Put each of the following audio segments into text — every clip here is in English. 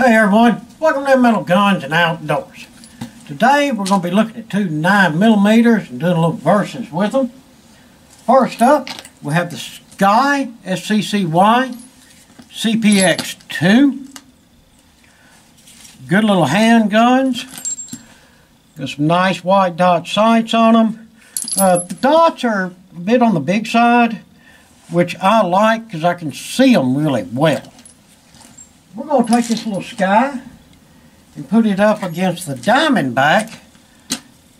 Hey everyone, welcome to Metal Guns and Outdoors. Today we're going to be looking at two 9 millimeters and doing a little verses with them. First up, we have the Sky SCCY CPX2. Good little handguns. Got some nice white dot sights on them. Uh, the dots are a bit on the big side, which I like because I can see them really well. We're going to take this little sky and put it up against the Diamondback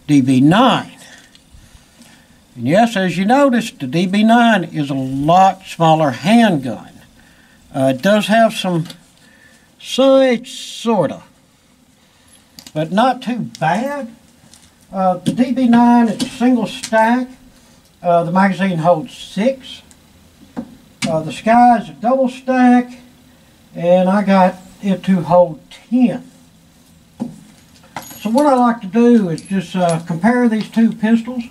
DB9. And yes, as you noticed, the DB9 is a lot smaller handgun. Uh, it does have some sights, sort of, but not too bad. Uh, the DB9 is a single stack. Uh, the magazine holds six. Uh, the Sky is a double stack and I got it to hold 10. So what I like to do is just uh, compare these two pistols.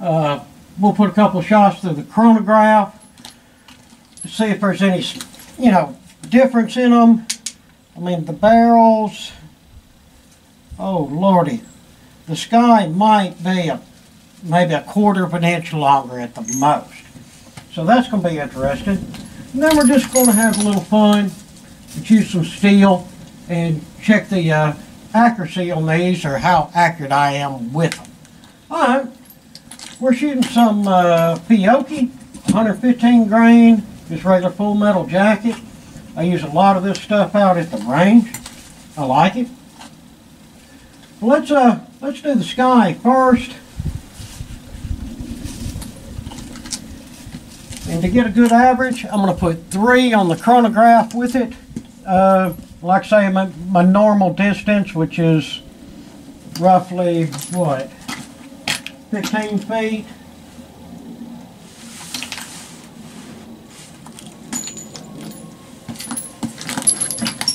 Uh, we'll put a couple shots through the chronograph to see if there's any, you know, difference in them. I mean, the barrels, oh lordy, the sky might be a, maybe a quarter of an inch longer at the most. So that's going to be interesting. And then we're just going to have a little fun and choose some steel and check the uh, accuracy on these or how accurate I am with them. Alright, we're shooting some uh, Fiocchi, 115 grain, just regular full metal jacket. I use a lot of this stuff out at the range. I like it. Let's uh let's do the sky first. And to get a good average, I'm going to put three on the chronograph with it. Uh, like I say, my, my normal distance, which is roughly, what, 15 feet.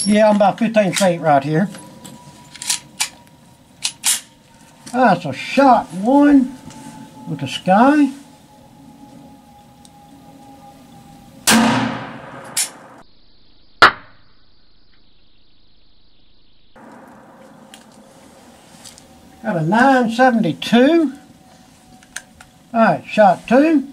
Yeah, I'm about 15 feet right here. Ah, so shot one with the sky. Got a 972. All right, shot two.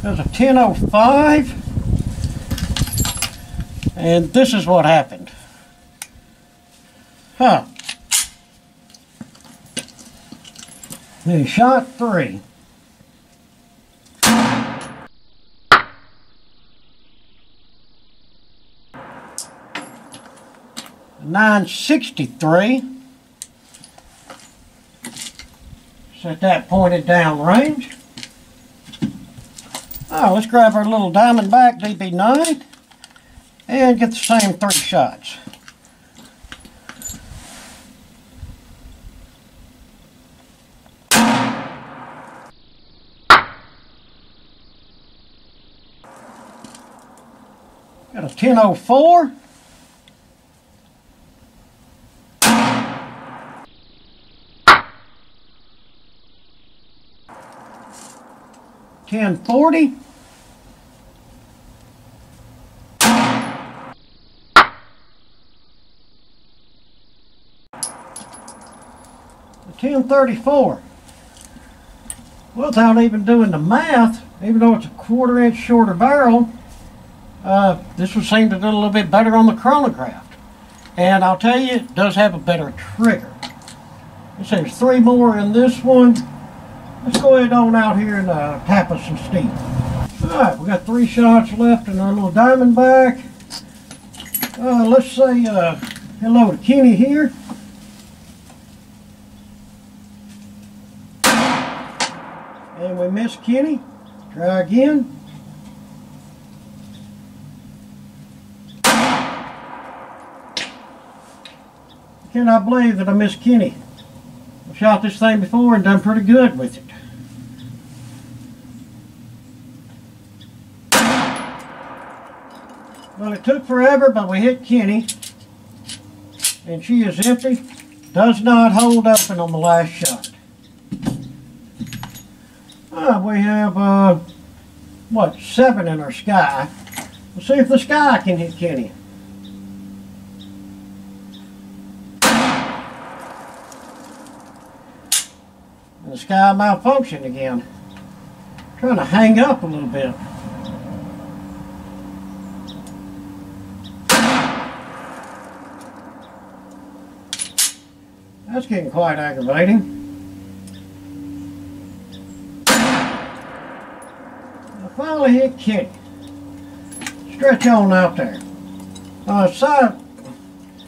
There's a 1005. And this is what happened. Huh. He shot three. 963. Set that pointed down range. Let's grab our little Diamondback DB9 and get the same three shots. Got a 1004. 1040. The 1034. Without even doing the math, even though it's a quarter inch shorter barrel, uh, this would seem to do a little bit better on the chronograph. And I'll tell you, it does have a better trigger. It says three more in this one, Let's go ahead on out here and uh, tap us some steam. Alright, we got three shots left in our little diamondback. Uh, let's say uh, hello to Kenny here. And we missed Kenny. Try again. Can I believe that I missed Kenny. Shot this thing before and done pretty good with it. Well, it took forever, but we hit Kenny. And she is empty. Does not hold open on the last shot. Uh, we have, uh, what, seven in our sky. Let's see if the sky can hit Kenny. And the sky malfunctioned again. Trying to hang up a little bit. That's getting quite aggravating. I finally hit Kitty. Stretch on out there. Uh, so,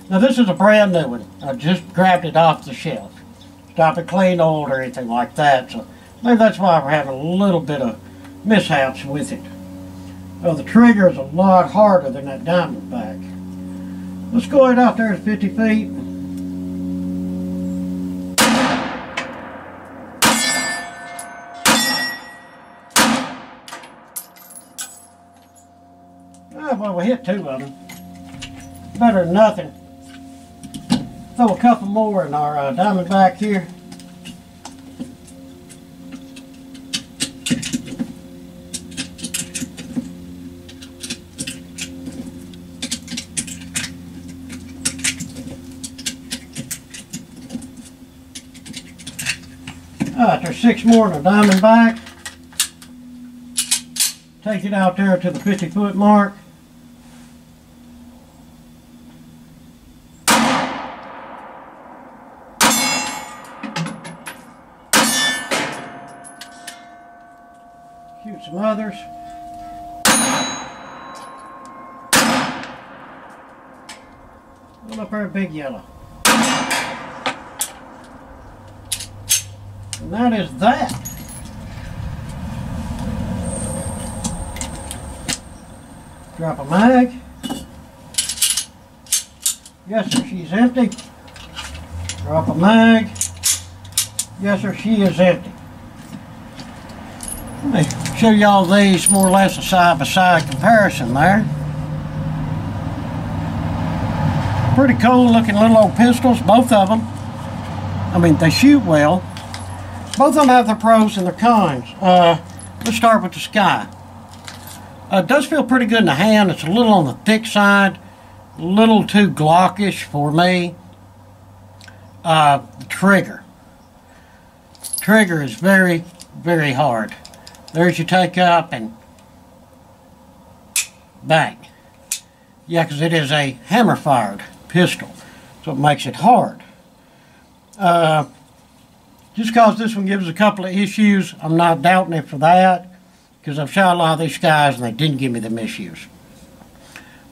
now this is a brand new one. I just grabbed it off the shelf. Stop it clean old or anything like that. So maybe that's why we're having a little bit of mishaps with it. Oh, the trigger is a lot harder than that Diamondback. Let's go ahead out there at 50 feet. Oh, well, we hit two of them. Better than nothing. Throw a couple more in our uh, Diamondback here. Alright, there's six more in a Diamondback. Take it out there to the 50 foot mark. Shoot some others. One up there, big yellow. And that is that. Drop a mag. Yes, sir, she's empty. Drop a mag. Yes, sir, she is empty. Let me show y'all these more or less a side-by-side -side comparison there. Pretty cool looking little old pistols, both of them. I mean, they shoot well. Both of them have their pros and their cons. Uh, let's start with the Sky. Uh, it does feel pretty good in the hand. It's a little on the thick side, a little too Glockish for me. Uh, the trigger. Trigger is very, very hard. There's your take up and bang. Yeah, because it is a hammer fired pistol, so it makes it hard. Uh, just because this one gives a couple of issues, I'm not doubting it for that, because I've shot a lot of these guys and they didn't give me them issues.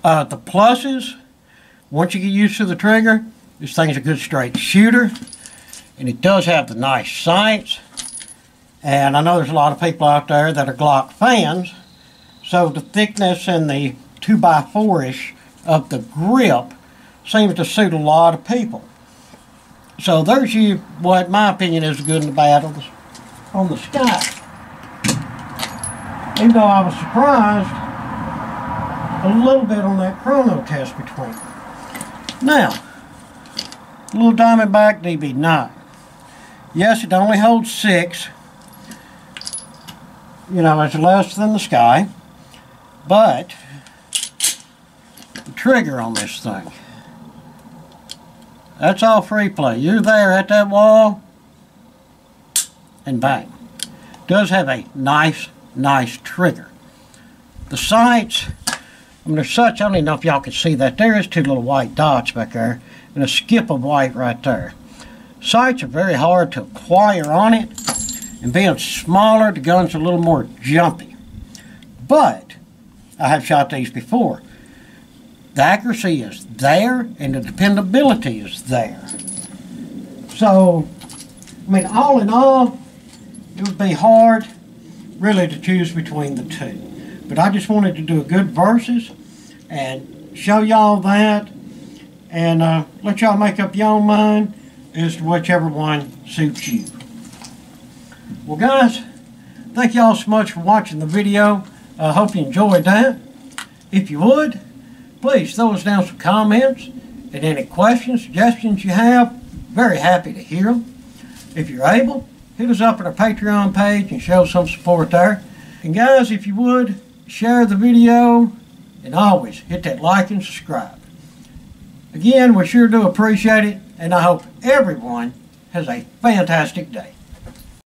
Uh, the pluses, once you get used to the trigger, this thing's a good straight shooter, and it does have the nice sights. And I know there's a lot of people out there that are Glock fans, so the thickness and the 2x4-ish of the grip seems to suit a lot of people. So there's you what my opinion is good and the bad on the, on the sky. Even though I was surprised a little bit on that chrono test between. Now, little Diamondback DB9. Yes, it only holds six. You know, it's less than the sky. But, the trigger on this thing that's all free play. You're there at that wall, and bang. Does have a nice, nice trigger. The sights, I mean, there's such, I don't even know if y'all can see that. There is two little white dots back there, and a skip of white right there. Sights are very hard to acquire on it, and being smaller, the gun's a little more jumpy. But, I have shot these before the accuracy is there and the dependability is there. So, I mean, all in all, it would be hard really to choose between the two. But I just wanted to do a good versus and show y'all that and uh, let y'all make up your own mind as to whichever one suits you. Well, guys, thank y'all so much for watching the video. I hope you enjoyed that. If you would, please throw us down some comments and any questions, suggestions you have. Very happy to hear them. If you're able, hit us up on our Patreon page and show some support there. And guys, if you would, share the video and always hit that like and subscribe. Again, we sure do appreciate it, and I hope everyone has a fantastic day.